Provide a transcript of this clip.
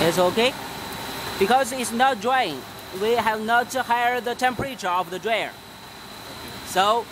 It's okay. Because it's not drying. We have not higher the temperature of the dryer. So